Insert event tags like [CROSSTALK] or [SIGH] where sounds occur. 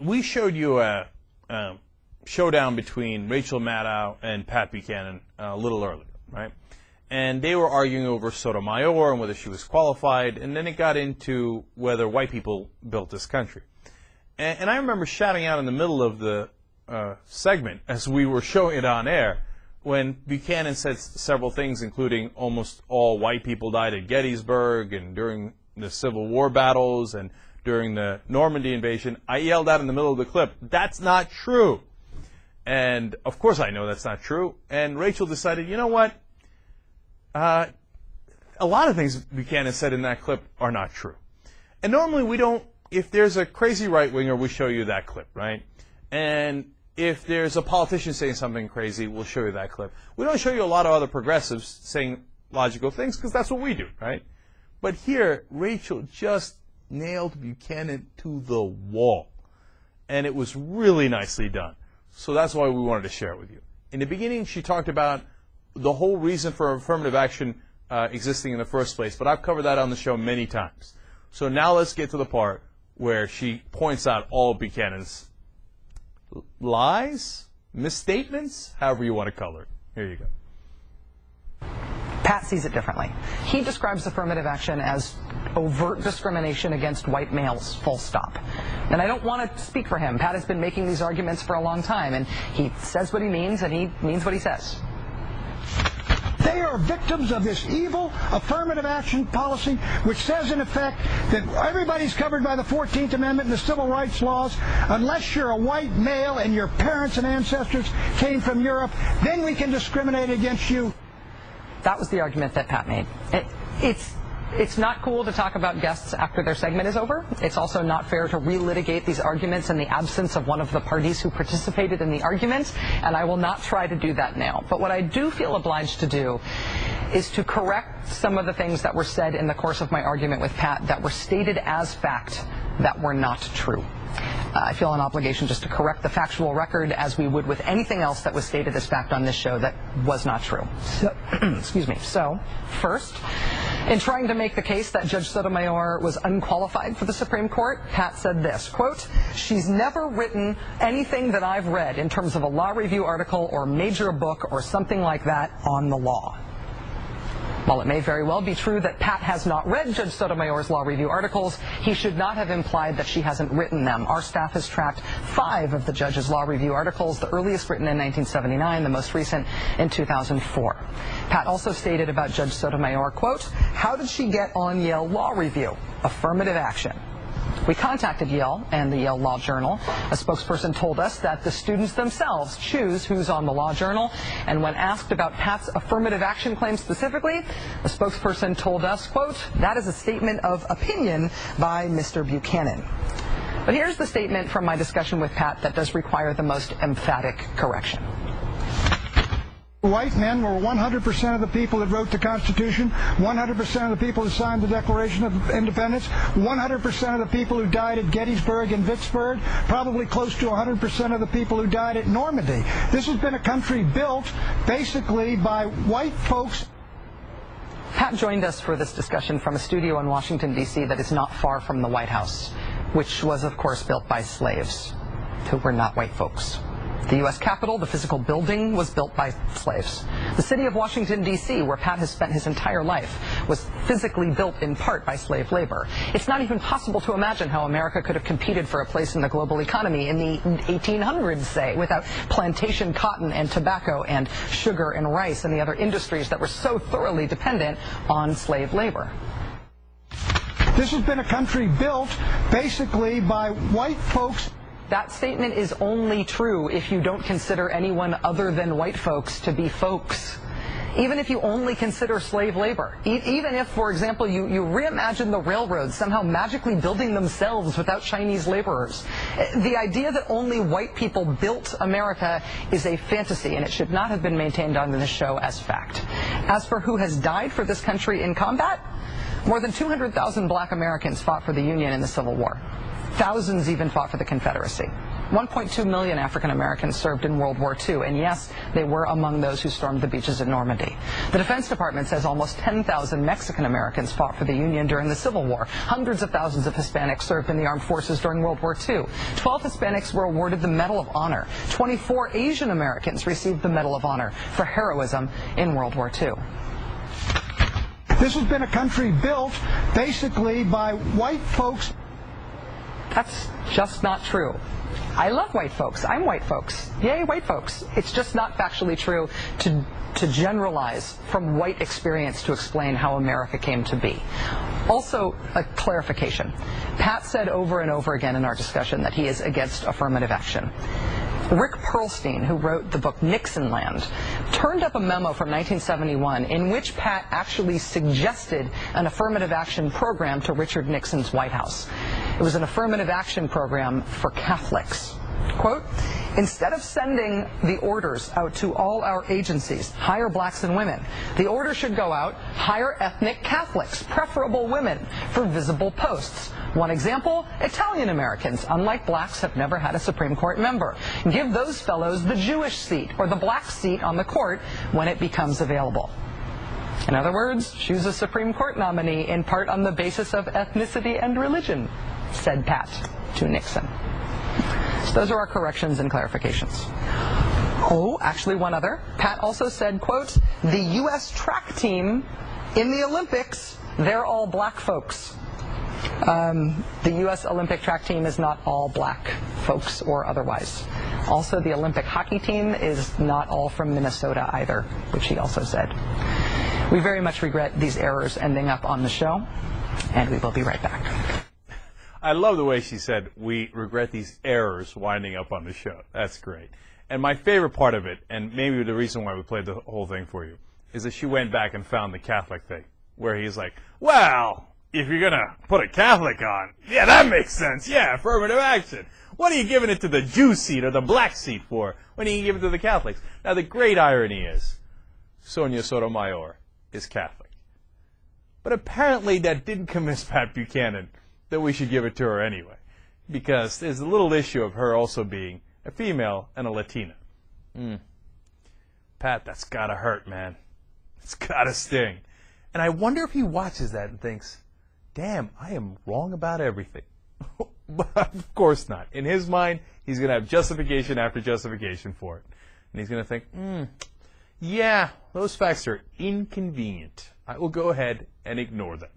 We showed you a, a showdown between Rachel Maddow and Pat Buchanan uh, a little earlier, right? And they were arguing over Sotomayor and whether she was qualified, and then it got into whether white people built this country. And, and I remember shouting out in the middle of the uh, segment as we were showing it on air when Buchanan said several things, including almost all white people died at Gettysburg and during the Civil War battles and during the Normandy invasion, I yelled out in the middle of the clip, that's not true. And of course I know that's not true. And Rachel decided, you know what? Uh, a lot of things Buchanan said in that clip are not true. And normally we don't, if there's a crazy right winger, we show you that clip, right? And if there's a politician saying something crazy, we'll show you that clip. We don't show you a lot of other progressives saying logical things because that's what we do, right? But here, Rachel just nailed Buchanan to the wall. And it was really nicely done. So that's why we wanted to share it with you. In the beginning, she talked about the whole reason for affirmative action uh, existing in the first place, but I've covered that on the show many times. So now let's get to the part where she points out all Buchanan's lies, misstatements, however you want to color it. Here you go. Pat sees it differently. He describes affirmative action as overt discrimination against white males, full stop. And I don't want to speak for him. Pat has been making these arguments for a long time, and he says what he means, and he means what he says. They are victims of this evil affirmative action policy, which says, in effect, that everybody's covered by the 14th Amendment and the civil rights laws, unless you're a white male and your parents and ancestors came from Europe, then we can discriminate against you. That was the argument that Pat made. It, it's it's not cool to talk about guests after their segment is over. It's also not fair to relitigate these arguments in the absence of one of the parties who participated in the argument, and I will not try to do that now. But what I do feel obliged to do is to correct some of the things that were said in the course of my argument with Pat that were stated as fact that were not true. Uh, I feel an obligation just to correct the factual record as we would with anything else that was stated as fact on this show that was not true. So, [CLEARS THROAT] excuse me. So, first, in trying to make the case that Judge Sotomayor was unqualified for the Supreme Court, Pat said this, quote, she's never written anything that I've read in terms of a law review article or major book or something like that on the law. While it may very well be true that Pat has not read Judge Sotomayor's law review articles, he should not have implied that she hasn't written them. Our staff has tracked five of the judge's law review articles, the earliest written in 1979, the most recent in 2004. Pat also stated about Judge Sotomayor, quote, how did she get on Yale Law Review? Affirmative action. We contacted Yale and the Yale Law Journal. A spokesperson told us that the students themselves choose who's on the Law Journal. And when asked about Pat's affirmative action claim specifically, the spokesperson told us, quote, that is a statement of opinion by Mr. Buchanan. But here's the statement from my discussion with Pat that does require the most emphatic correction. White men were 100% of the people that wrote the Constitution, 100% of the people who signed the Declaration of Independence, 100% of the people who died at Gettysburg and Vicksburg, probably close to 100% of the people who died at Normandy. This has been a country built basically by white folks. Pat joined us for this discussion from a studio in Washington, D.C. that is not far from the White House, which was, of course, built by slaves who were not white folks. The U.S. Capitol, the physical building, was built by slaves. The city of Washington, D.C., where Pat has spent his entire life, was physically built in part by slave labor. It's not even possible to imagine how America could have competed for a place in the global economy in the 1800s, say, without plantation cotton and tobacco and sugar and rice and the other industries that were so thoroughly dependent on slave labor. This has been a country built basically by white folks that statement is only true if you don't consider anyone other than white folks to be folks. Even if you only consider slave labor, e even if, for example, you, you reimagine the railroads somehow magically building themselves without Chinese laborers, eh, the idea that only white people built America is a fantasy, and it should not have been maintained on this show as fact. As for who has died for this country in combat, more than 200,000 black Americans fought for the Union in the Civil War. Thousands even fought for the Confederacy. 1.2 million African Americans served in World War II, and yes, they were among those who stormed the beaches at Normandy. The Defense Department says almost 10,000 Mexican Americans fought for the Union during the Civil War. Hundreds of thousands of Hispanics served in the armed forces during World War II. 12 Hispanics were awarded the Medal of Honor. 24 Asian Americans received the Medal of Honor for heroism in World War II. This has been a country built basically by white folks That's just not true. I love white folks. I'm white folks. Yay, white folks. It's just not factually true to, to generalize from white experience to explain how America came to be. Also, a clarification. Pat said over and over again in our discussion that he is against affirmative action. Rick Perlstein, who wrote the book Nixonland, turned up a memo from 1971 in which Pat actually suggested an affirmative action program to Richard Nixon's White House. It was an affirmative action program for Catholics. Quote, instead of sending the orders out to all our agencies, hire blacks and women, the order should go out, hire ethnic Catholics, preferable women, for visible posts. One example, Italian Americans, unlike blacks, have never had a Supreme Court member. Give those fellows the Jewish seat or the black seat on the court when it becomes available. In other words, choose a Supreme Court nominee in part on the basis of ethnicity and religion, said Pat to Nixon. So those are our corrections and clarifications. Oh, actually one other. Pat also said, quote, the U.S. track team in the Olympics, they're all black folks. Um, the U.S. Olympic track team is not all black folks or otherwise. Also, the Olympic hockey team is not all from Minnesota either, which he also said. We very much regret these errors ending up on the show, and we will be right back. I love the way she said, we regret these errors winding up on the show. That's great. And my favorite part of it, and maybe the reason why we played the whole thing for you, is that she went back and found the Catholic thing, where he's like, well, if you're going to put a Catholic on, yeah, that makes sense. Yeah, affirmative action. What are you giving it to the Jew seat or the black seat for when are you can give it to the Catholics? Now, the great irony is Sonia Sotomayor is Catholic. But apparently that didn't convince Pat Buchanan that we should give it to her anyway. Because there's a little issue of her also being a female and a Latina. Mm. Pat, that's gotta hurt, man. It's gotta sting. And I wonder if he watches that and thinks, damn, I am wrong about everything. [LAUGHS] but of course not. In his mind, he's going to have justification after justification for it. And he's going to think, hmm, yeah, those facts are inconvenient. I will go ahead and ignore them.